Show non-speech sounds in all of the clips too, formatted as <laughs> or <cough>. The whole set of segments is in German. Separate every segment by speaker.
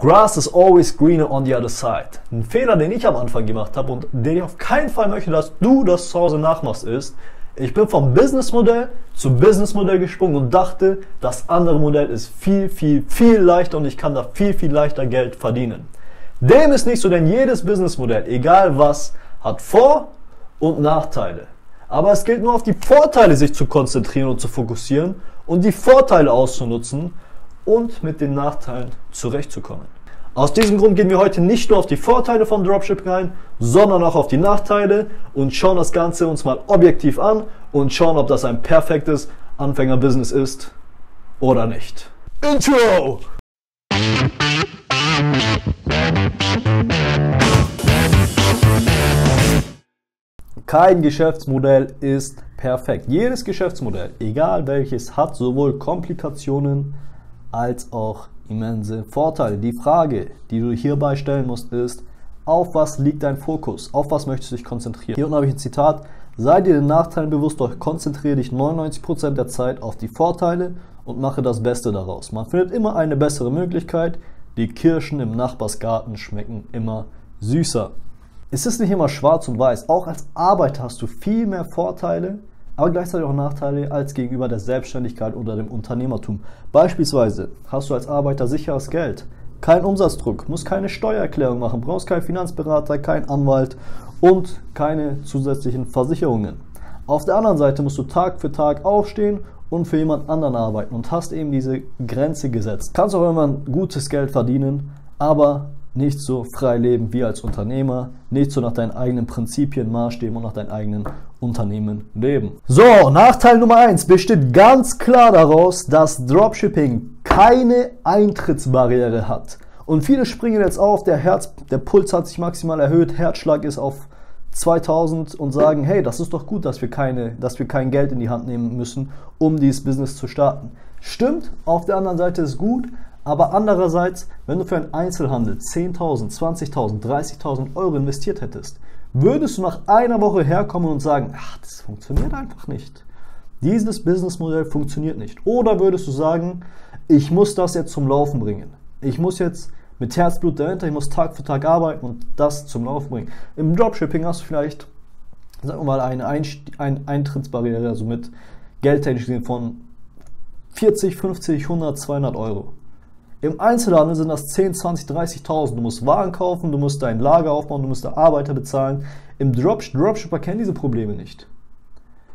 Speaker 1: Grass is always greener on the other side. Ein Fehler, den ich am Anfang gemacht habe und den ich auf keinen Fall möchte, dass du das zu Hause nachmachst, ist, ich bin vom Businessmodell zu Businessmodell gesprungen und dachte, das andere Modell ist viel, viel, viel leichter und ich kann da viel, viel leichter Geld verdienen. Dem ist nicht so, denn jedes Businessmodell, egal was, hat Vor- und Nachteile. Aber es gilt nur auf die Vorteile sich zu konzentrieren und zu fokussieren und die Vorteile auszunutzen und mit den Nachteilen zurechtzukommen. Aus diesem Grund gehen wir heute nicht nur auf die Vorteile von Dropshipping ein, sondern auch auf die Nachteile und schauen das Ganze uns mal objektiv an und schauen, ob das ein perfektes Anfängerbusiness ist oder nicht. Intro! Kein Geschäftsmodell ist perfekt. Jedes Geschäftsmodell, egal welches, hat sowohl Komplikationen als auch immense Vorteile. Die Frage, die du hierbei stellen musst, ist, auf was liegt dein Fokus? Auf was möchtest du dich konzentrieren? Hier unten habe ich ein Zitat. Sei dir den Nachteilen bewusst, doch konzentriere dich 99% der Zeit auf die Vorteile und mache das Beste daraus. Man findet immer eine bessere Möglichkeit. Die Kirschen im Nachbarsgarten schmecken immer süßer. Es ist nicht immer schwarz und weiß. Auch als Arbeiter hast du viel mehr Vorteile, aber gleichzeitig auch Nachteile als gegenüber der Selbstständigkeit oder dem Unternehmertum. Beispielsweise hast du als Arbeiter sicheres Geld, keinen Umsatzdruck, musst keine Steuererklärung machen, brauchst keinen Finanzberater, keinen Anwalt und keine zusätzlichen Versicherungen. Auf der anderen Seite musst du Tag für Tag aufstehen und für jemand anderen arbeiten und hast eben diese Grenze gesetzt. Kannst auch immer gutes Geld verdienen, aber nicht so frei leben wie als Unternehmer, nicht so nach deinen eigenen Prinzipien, Maßstäben und nach deinem eigenen Unternehmen leben. So, Nachteil Nummer eins besteht ganz klar daraus, dass Dropshipping keine Eintrittsbarriere hat. Und viele springen jetzt auf, der Herz, der Puls hat sich maximal erhöht, Herzschlag ist auf 2000 und sagen, hey, das ist doch gut, dass wir, keine, dass wir kein Geld in die Hand nehmen müssen, um dieses Business zu starten. Stimmt, auf der anderen Seite ist gut, aber andererseits, wenn du für einen Einzelhandel 10.000, 20.000, 30.000 Euro investiert hättest, würdest du nach einer Woche herkommen und sagen, ach, das funktioniert einfach nicht. Dieses Businessmodell funktioniert nicht. Oder würdest du sagen, ich muss das jetzt zum Laufen bringen. Ich muss jetzt mit Herzblut dahinter, ich muss Tag für Tag arbeiten und das zum Laufen bringen. Im Dropshipping hast du vielleicht, sagen wir mal, eine Eintrittsbarriere, also mit geldtechnisch gesehen von 40, 50, 100, 200 Euro. Im Einzelhandel sind das 10, 20, 30.000. Du musst Waren kaufen, du musst dein Lager aufbauen, du musst Arbeiter bezahlen. Im Dropsh Dropshipper kennen diese Probleme nicht.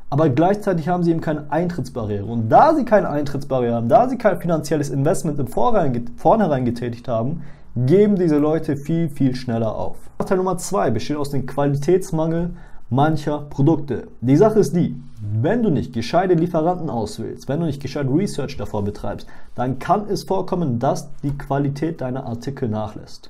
Speaker 1: Aber gleichzeitig haben sie eben keine Eintrittsbarriere. Und da sie keine Eintrittsbarriere haben, da sie kein finanzielles Investment im Vornherein getätigt haben, geben diese Leute viel, viel schneller auf. Nachteil Nummer zwei besteht aus dem Qualitätsmangel mancher Produkte. Die Sache ist die, wenn du nicht gescheite Lieferanten auswählst, wenn du nicht gescheit Research davor betreibst, dann kann es vorkommen, dass die Qualität deiner Artikel nachlässt.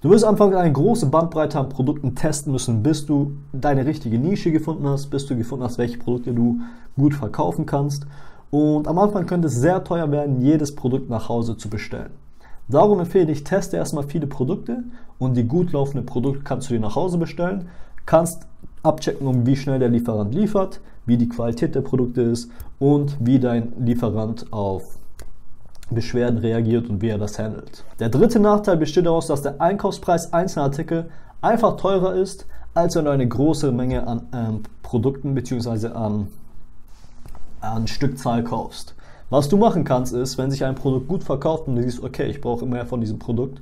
Speaker 1: Du wirst anfangs eine große Bandbreite an Produkten testen müssen, bis du deine richtige Nische gefunden hast, bis du gefunden hast, welche Produkte du gut verkaufen kannst. Und am Anfang könnte es sehr teuer werden, jedes Produkt nach Hause zu bestellen. Darum empfehle ich, teste erstmal viele Produkte und die gut laufenden Produkte kannst du dir nach Hause bestellen, kannst abchecken, um wie schnell der Lieferant liefert, wie die Qualität der Produkte ist und wie dein Lieferant auf Beschwerden reagiert und wie er das handelt. Der dritte Nachteil besteht daraus, dass der Einkaufspreis einzelner Artikel einfach teurer ist, als wenn du eine große Menge an ähm, Produkten bzw. An, an Stückzahl kaufst. Was du machen kannst, ist, wenn sich ein Produkt gut verkauft und du siehst, okay, ich brauche mehr von diesem Produkt,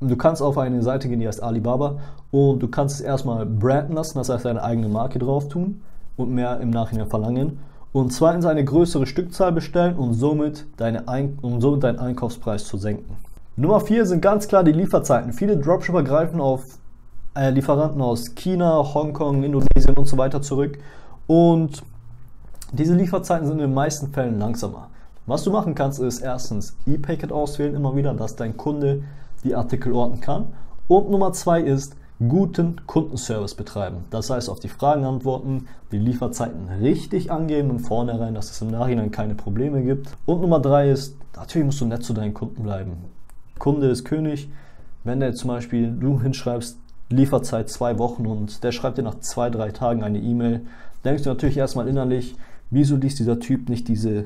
Speaker 1: Du kannst auf eine Seite gehen, die heißt Alibaba und du kannst es erstmal branden lassen, das heißt deine eigene Marke drauf tun und mehr im Nachhinein verlangen. Und zweitens eine größere Stückzahl bestellen und somit, deine Ein um somit deinen Einkaufspreis zu senken. Nummer 4 sind ganz klar die Lieferzeiten. Viele Dropshipper greifen auf äh, Lieferanten aus China, Hongkong, Indonesien und so weiter zurück. Und diese Lieferzeiten sind in den meisten Fällen langsamer. Was du machen kannst, ist erstens E-Packet auswählen, immer wieder, dass dein Kunde die Artikel orten kann. Und Nummer zwei ist, guten Kundenservice betreiben. Das heißt, auf die Fragen antworten, die Lieferzeiten richtig angeben und vornherein, dass es im Nachhinein keine Probleme gibt. Und Nummer drei ist, natürlich musst du nett zu deinen Kunden bleiben. Kunde ist König. Wenn der zum Beispiel du hinschreibst, Lieferzeit zwei Wochen und der schreibt dir nach zwei, drei Tagen eine E-Mail, denkst du natürlich erstmal innerlich, wieso liest dieser Typ nicht diese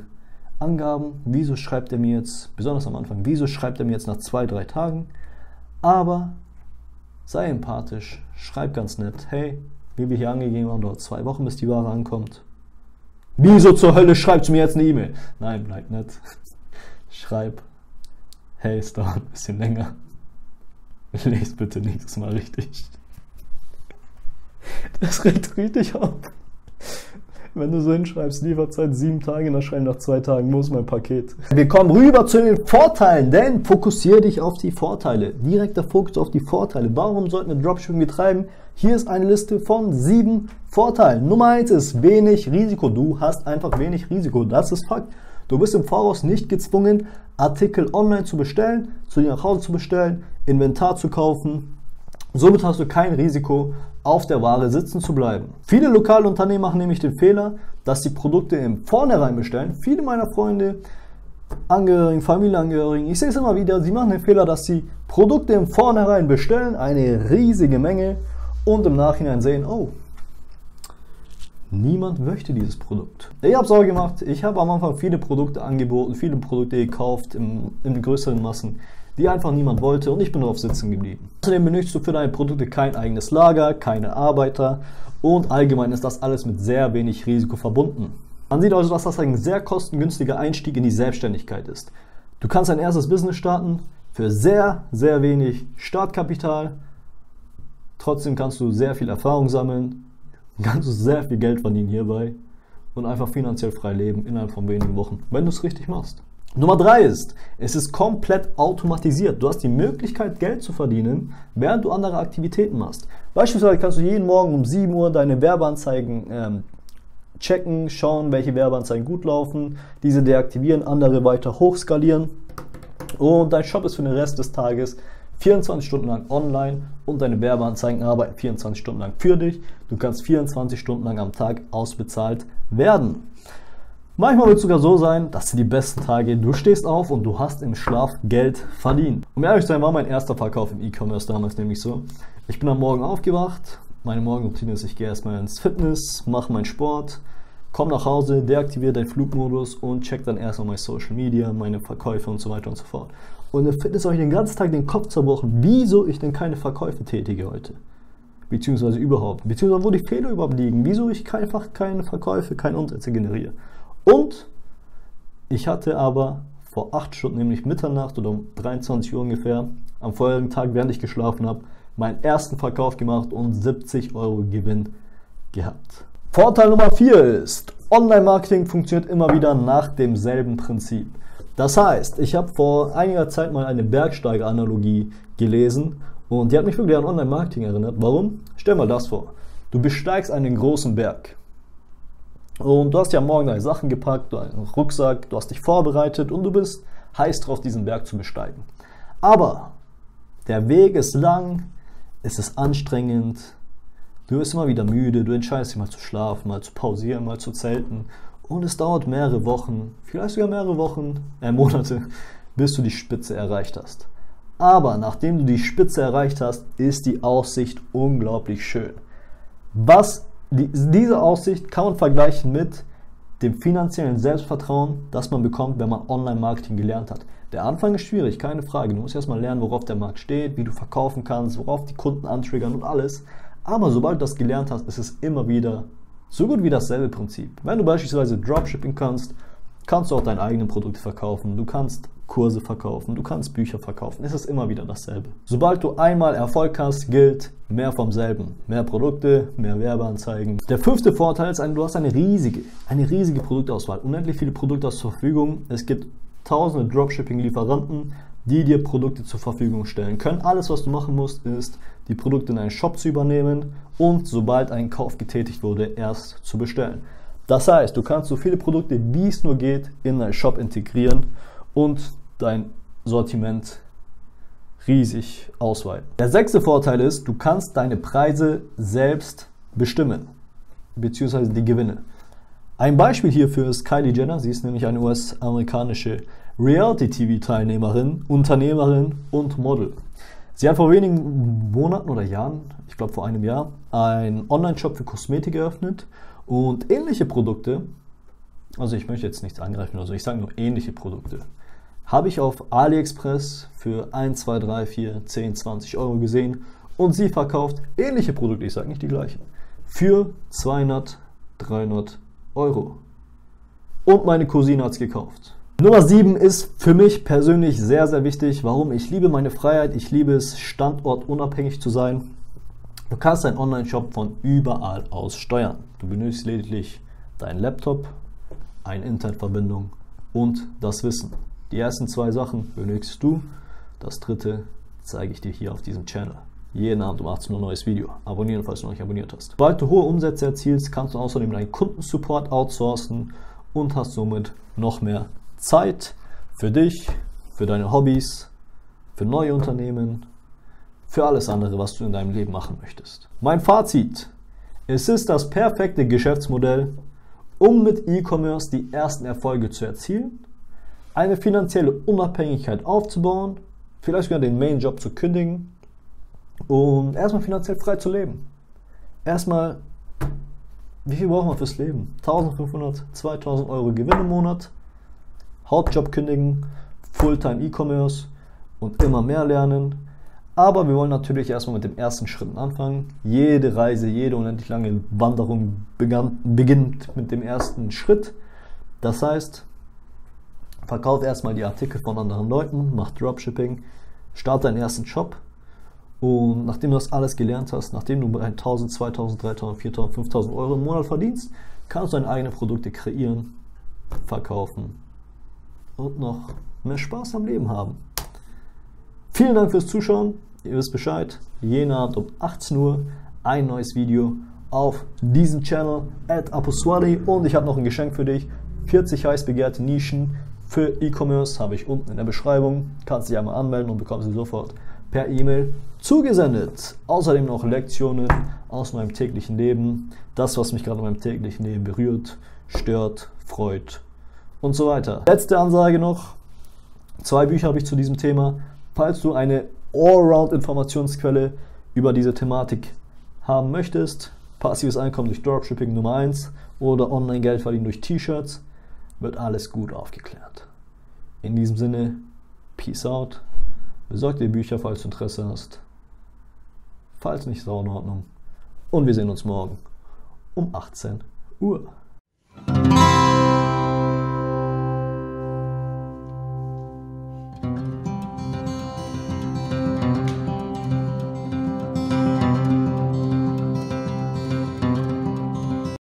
Speaker 1: Angaben, wieso schreibt er mir jetzt, besonders am Anfang, wieso schreibt er mir jetzt nach zwei, drei Tagen, aber sei empathisch, schreib ganz nett, hey, wie wir hier angegeben haben, dauert zwei Wochen, bis die Ware ankommt. Wieso zur Hölle schreibst du mir jetzt eine E-Mail? Nein, bleib nett. <laughs> Schreib, hey, es dauert ein bisschen länger. Lest bitte nächstes Mal richtig. Das regt richtig auf. Wenn du so hinschreibst, Lieferzeit sieben Tage, dann schreiben nach zwei Tagen, muss mein Paket. Wir kommen rüber zu den Vorteilen, denn fokussiere dich auf die Vorteile. Direkter Fokus auf die Vorteile. Warum sollten wir Dropshipping betreiben? Hier ist eine Liste von sieben Vorteilen. Nummer eins ist wenig Risiko. Du hast einfach wenig Risiko. Das ist Fakt. Du bist im Voraus nicht gezwungen, Artikel online zu bestellen, zu dir nach Hause zu bestellen, Inventar zu kaufen. Somit hast du kein Risiko, auf der Ware sitzen zu bleiben. Viele lokale Unternehmen machen nämlich den Fehler, dass sie Produkte im Vornherein bestellen. Viele meiner Freunde, Angehörigen, Familienangehörigen, ich sehe es immer wieder, sie machen den Fehler, dass sie Produkte im Vornherein bestellen, eine riesige Menge und im Nachhinein sehen, oh, Niemand möchte dieses Produkt. Ich habe auch gemacht. Ich habe am Anfang viele Produkte angeboten, viele Produkte gekauft in, in größeren Massen die einfach niemand wollte und ich bin darauf sitzen geblieben. Außerdem benötigst du für deine Produkte kein eigenes Lager, keine Arbeiter und allgemein ist das alles mit sehr wenig Risiko verbunden. Man sieht also, dass das ein sehr kostengünstiger Einstieg in die Selbstständigkeit ist. Du kannst ein erstes Business starten für sehr, sehr wenig Startkapital. Trotzdem kannst du sehr viel Erfahrung sammeln, kannst du sehr viel Geld verdienen hierbei und einfach finanziell frei leben innerhalb von wenigen Wochen, wenn du es richtig machst. Nummer drei ist, es ist komplett automatisiert. Du hast die Möglichkeit, Geld zu verdienen, während du andere Aktivitäten machst. Beispielsweise kannst du jeden Morgen um 7 Uhr deine Werbeanzeigen ähm, checken, schauen, welche Werbeanzeigen gut laufen, diese deaktivieren, andere weiter hochskalieren. Und dein Shop ist für den Rest des Tages 24 Stunden lang online und deine Werbeanzeigen arbeiten 24 Stunden lang für dich. Du kannst 24 Stunden lang am Tag ausbezahlt werden. Manchmal wird es sogar so sein, dass die besten Tage, du stehst auf und du hast im Schlaf Geld verdient. Um ehrlich zu sein, war mein erster Verkauf im E-Commerce damals nämlich so. Ich bin am Morgen aufgewacht, meine Morgenroutine ist, ich gehe erstmal ins Fitness, mache meinen Sport, komme nach Hause, deaktiviere deinen Flugmodus und check dann erstmal meine Social Media, meine Verkäufe und so weiter und so fort. Und im Fitness habe ich den ganzen Tag den Kopf zerbrochen, wieso ich denn keine Verkäufe tätige heute. Beziehungsweise überhaupt. Beziehungsweise wo die Fehler überhaupt liegen. Wieso ich einfach keine Verkäufe, keine Umsätze generiere. Und ich hatte aber vor acht Stunden, nämlich Mitternacht oder um 23 Uhr ungefähr, am folgenden Tag, während ich geschlafen habe, meinen ersten Verkauf gemacht und 70 Euro Gewinn gehabt. Vorteil Nummer 4 ist, Online-Marketing funktioniert immer wieder nach demselben Prinzip. Das heißt, ich habe vor einiger Zeit mal eine Bergsteiger-Analogie gelesen und die hat mich wirklich an Online-Marketing erinnert. Warum? Stell mal das vor. Du besteigst einen großen Berg. Und du hast ja morgen deine Sachen gepackt, deinen Rucksack, du hast dich vorbereitet und du bist heiß drauf, diesen Berg zu besteigen. Aber der Weg ist lang, es ist anstrengend, du bist immer wieder müde, du entscheidest dich mal zu schlafen, mal zu pausieren, mal zu zelten. Und es dauert mehrere Wochen, vielleicht sogar mehrere Wochen, äh Monate, <laughs> bis du die Spitze erreicht hast. Aber nachdem du die Spitze erreicht hast, ist die Aussicht unglaublich schön. Was die, diese Aussicht kann man vergleichen mit dem finanziellen Selbstvertrauen, das man bekommt, wenn man Online-Marketing gelernt hat. Der Anfang ist schwierig, keine Frage. Du musst erstmal lernen, worauf der Markt steht, wie du verkaufen kannst, worauf die Kunden antriggern und alles. Aber sobald du das gelernt hast, ist es immer wieder so gut wie dasselbe Prinzip. Wenn du beispielsweise Dropshipping kannst, kannst du auch deine eigenen Produkte verkaufen. Du kannst Kurse verkaufen, du kannst Bücher verkaufen. Es ist immer wieder dasselbe. Sobald du einmal Erfolg hast, gilt mehr vom selben. Mehr Produkte, mehr Werbeanzeigen. Der fünfte Vorteil ist, du hast eine riesige, eine riesige Produktauswahl. Unendlich viele Produkte zur Verfügung. Es gibt tausende Dropshipping-Lieferanten, die dir Produkte zur Verfügung stellen können. Alles, was du machen musst, ist, die Produkte in einen Shop zu übernehmen und sobald ein Kauf getätigt wurde, erst zu bestellen. Das heißt, du kannst so viele Produkte, wie es nur geht, in deinen Shop integrieren und dein Sortiment riesig ausweiten. Der sechste Vorteil ist, du kannst deine Preise selbst bestimmen, beziehungsweise die Gewinne. Ein Beispiel hierfür ist Kylie Jenner. Sie ist nämlich eine US-amerikanische Reality-TV-Teilnehmerin, Unternehmerin und Model. Sie hat vor wenigen Monaten oder Jahren, ich glaube vor einem Jahr, einen Online-Shop für Kosmetik eröffnet und ähnliche Produkte also ich möchte jetzt nichts angreifen oder ich sage nur ähnliche Produkte, habe ich auf AliExpress für 1, 2, 3, 4, 10, 20 Euro gesehen und sie verkauft ähnliche Produkte, ich sage nicht die gleichen, für 200, 300 Euro. Und meine Cousine hat es gekauft. Nummer 7 ist für mich persönlich sehr, sehr wichtig. Warum? Ich liebe meine Freiheit, ich liebe es, standortunabhängig zu sein. Du kannst deinen Online-Shop von überall aus steuern. Du benötigst lediglich deinen Laptop, eine Internetverbindung und das Wissen. Die ersten zwei Sachen benötigst du. Das dritte zeige ich dir hier auf diesem Channel. Jeden Abend um 18 Uhr neues Video. Abonnieren, falls du noch nicht abonniert hast. Sobald du hohe Umsätze erzielst, kannst du außerdem deinen Kundensupport outsourcen und hast somit noch mehr Zeit für dich, für deine Hobbys, für neue Unternehmen, für alles andere, was du in deinem Leben machen möchtest. Mein Fazit. Es ist das perfekte Geschäftsmodell, um mit E-Commerce die ersten Erfolge zu erzielen, eine finanzielle Unabhängigkeit aufzubauen, vielleicht sogar den Main-Job zu kündigen und erstmal finanziell frei zu leben. Erstmal, wie viel braucht man fürs Leben? 1500, 2000 Euro Gewinn im Monat Hauptjob kündigen, Fulltime E-Commerce und immer mehr lernen. Aber wir wollen natürlich erstmal mit dem ersten Schritt anfangen. Jede Reise, jede unendlich lange Wanderung begann, beginnt mit dem ersten Schritt. Das heißt, verkauf erstmal die Artikel von anderen Leuten, mach Dropshipping, starte deinen ersten Shop und nachdem du das alles gelernt hast, nachdem du 1000, 2000, 3000, 4000, 5000 Euro im Monat verdienst, kannst du deine eigenen Produkte kreieren, verkaufen und noch mehr Spaß am Leben haben. Vielen Dank fürs Zuschauen. Ihr wisst Bescheid. Jeden Abend um 18 Uhr ein neues Video auf diesem Channel at Aposwadi und ich habe noch ein Geschenk für dich. 40 heiß begehrte Nischen für E-Commerce habe ich unten in der Beschreibung. Kannst dich einmal anmelden und bekommst sie sofort per E-Mail zugesendet. Außerdem noch Lektionen aus meinem täglichen Leben. Das, was mich gerade in meinem täglichen Leben berührt, stört, freut und so weiter. Letzte Ansage noch. Zwei Bücher habe ich zu diesem Thema. Falls du eine Allround-Informationsquelle über diese Thematik haben möchtest, passives Einkommen durch Dropshipping Nummer 1 oder Online-Geld verdienen durch T-Shirts, wird alles gut aufgeklärt. In diesem Sinne, Peace out. Besorg dir Bücher, falls du Interesse hast. Falls nicht, ist auch in Ordnung. Und wir sehen uns morgen um 18 Uhr.